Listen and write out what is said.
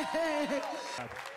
やった!